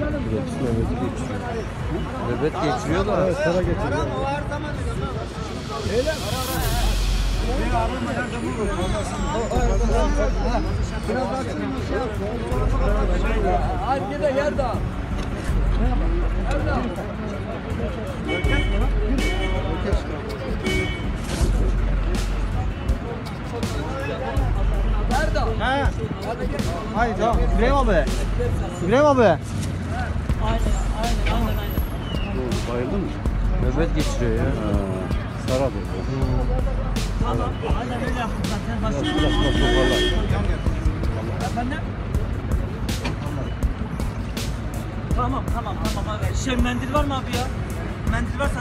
nöbeti geçiriyor. Nöbet geçiriyor da. Evet para getiriyor. Hadi de gel daha. Nerede? He. Hayır tamam. İbrahim abi. İbrahim abi. Aynen, aynen, aynen, aynen. Bu Bayıldın mı? Nöbet geçiriyor ya. Ha, Saradır bu. Tamam, aynen öyle yaptım zaten. Efendim? Tamam, tamam, tamam abi. Şey mendil var mı abi ya? Mendil varsa